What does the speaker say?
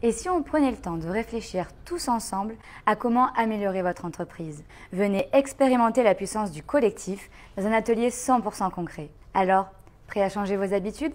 Et si on prenait le temps de réfléchir tous ensemble à comment améliorer votre entreprise Venez expérimenter la puissance du collectif dans un atelier 100% concret. Alors, prêt à changer vos habitudes?